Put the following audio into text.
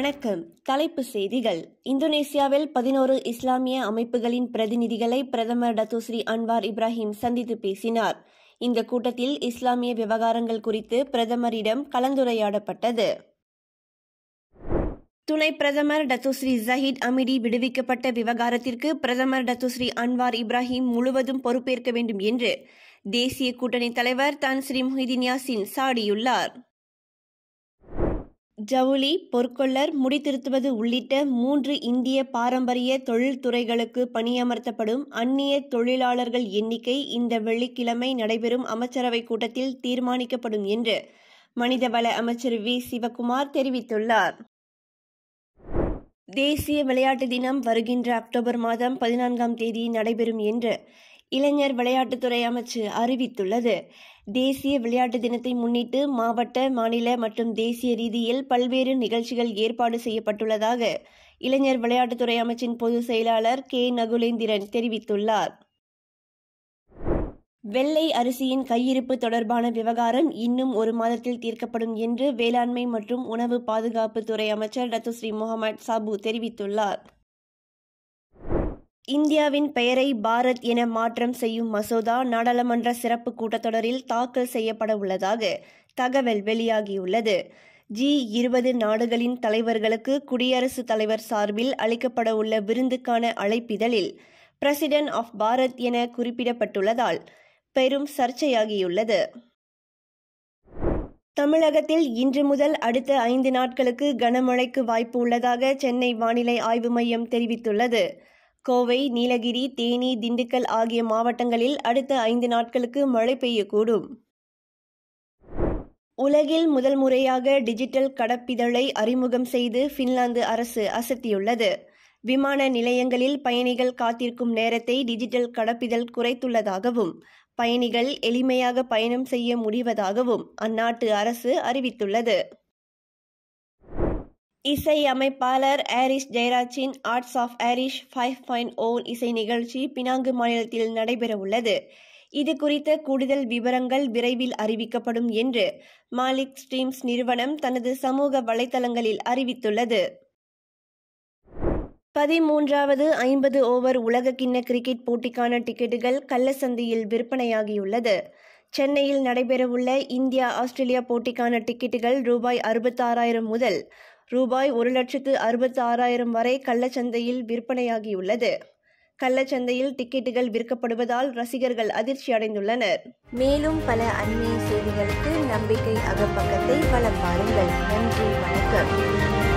வணக்கம். தலைப்பு செய்திகள். இந்தோனேசியாவில் பதினோரு இஸ்லாமிய அமைப்புகளின் பிரதிநிதிகளை பிரதமர் டத்துஸ்ரீ அன்வார் இப்ராஹிம் சந்தித்து பேசினார். இந்த கூட்டத்தில் இஸ்லாமிய விவகாரங்கள் குறித்து பிரதமரிடம் கலந்துரையாடப்பட்டது. துணை பிரதமர் டத்துஸ்ரீ ஜஹீத் அமிடி விடுவிக்கப்பட்ட விவகாரத்திற்கு பிரதமர் டத்துஸ்ரீ அன்வார் இப்ராஹிம் முழுவதும் பொறுப்பேற்க வேண்டும் என்று தேசிய கூட்டணி தலைவர் தான் ஸ்ரீ முஹிதீன் யாசின் சாடியுள்ளார். ஜவுளி பொற்கொள்ளர் முடித்திருத்துவது உள்ளிட்ட மூன்று இந்திய பாரம்பரிய தொழில்துறைகளுக்கு பணியமர்த்தப்படும் அந்நிய தொழிலாளர்கள் எண்ணிக்கை இந்த வெள்ளிக்கிழமை நடைபெறும் அமைச்சரவைக் கூட்டத்தில் தீர்மானிக்கப்படும் என்று மனிதவள அமைச்சர் வி. சிவகுமார் தெரிவித்துள்ளார். தேசிய விளையாட்டு தினம் வருகின்ற அக்டோபர் மாதம் பதினான்காம் தேதி நடைபெறும் என்று இளைஞர் விளையாட்டுத்துறை அமைச்சு அறிவித்துள்ளது. தேசிய விளையாட்டு தினத்தை முன்னிட்டு மாவட்ட மாநில மற்றும் தேசிய ரீதியில் பல்வேறு நிகழ்ச்சிகள் ஏற்பாடு செய்யப்பட்டுள்ளதாக இளைஞர் விளையாட்டுத்துறை அமைச்சின் பொதுச் செயலாளர் கே. நகுலேந்திரன் தெரிவித்துள்ளார். வெள்ளை அரிசியின் கையிருப்பு தொடர்பான விவகாரம் இன்னும் ஒரு மாதத்தில் தீர்க்கப்படும் என்று வேளாண்மை மற்றும் உணவு பாதுகாப்பு துறை அமைச்சர் டத்துஸ்ரீ முகமது சாபு தெரிவித்துள்ளார். இந்தியாவின் பெயரை பாரத் என மாற்றம் செய்யும் மசோதா நாடாளுமன்ற சிறப்பு கூட்டத்தொடரில் தாக்கல் செய்யப்பட உள்ளதாக தகவல் வெளியாகியுள்ளது. ஜி இருபது நாடுகளின் தலைவர்களுக்கு குடியரசுத் தலைவர் சார்பில் அளிக்கப்பட உள்ள விருந்துக்கான அழைப்பிதழில் பிரசிடென்ட் ஆஃப் பாரத் என குறிப்பிடப்பட்டுள்ளதால் பெரும் சர்ச்சையாகியுள்ளது. தமிழகத்தில் இன்று முதல் அடுத்த ஐந்து நாட்களுக்கு கனமழைக்கு வாய்ப்பு உள்ளதாக சென்னை வானிலை ஆய்வு மையம் தெரிவித்துள்ளது. கோவை நீலகிரி தேனி திண்டுக்கல் ஆகிய மாவட்டங்களில் அடுத்த ஐந்து நாட்களுக்கு மழை பெய்யக்கூடும். உலகில் முதல் முறையாக டிஜிட்டல் கடப்பிதழை அறிமுகம் செய்து பின்லாந்து அரசு அசத்தியுள்ளது. விமான நிலையங்களில் பயணிகள் காத்திருக்கும் நேரத்தை டிஜிட்டல் கடப்பிதழ் குறைத்துள்ளதாகவும் பயணிகள் எளிமையாக பயணம் செய்ய முடிவதாகவும் அந்நாட்டு அரசு அறிவித்துள்ளது. இசை அமைப்பாளர் Arish ஜெயராஜின் arts of Arish five point O இசை நிகழ்ச்சி பினாங்கு மாநிலத்தில் நடைபெறவுள்ளது. இது குறித்த கூடுதல் விவரங்கள் விரைவில் அறிவிக்கப்படும் என்று மாலிக் ஸ்ட்ரீம்ஸ் நிறுவனம் தனது சமூக வலைதளங்களில் அறிவித்துள்ளது. பதிமூன்றாவது ஐம்பது ஓவர் உலகக்கிண்ண கிரிக்கெட் போட்டிக்கான டிக்கெட்டுகள் கள்ளசந்தையில் விற்பனையாகியுள்ளது. சென்னையில் நடைபெறவுள்ள இந்தியா ஆஸ்திரேலியா போட்டிக்கான டிக்கெட்டுகள் ரூபாய் அறுபத்தாறாயிரம் முதல் ரூபாய் ஒரு லட்சத்து அறுபத்தி ஆறாயிரம் வரை கள்ளச்சந்தையில் விற்பனையாகியுள்ளது. கள்ளச்சந்தையில் டிக்கெட்டுகள் விற்கப்படுவதால் ரசிகர்கள் அதிர்ச்சி அடைந்துள்ளனர் மேலும் பல அண்மைய செய்திகளுக்கு நம்பிக்கை அகப்பக்கத்தை வளம் பாருங்கள் நன்றி வணக்கம்.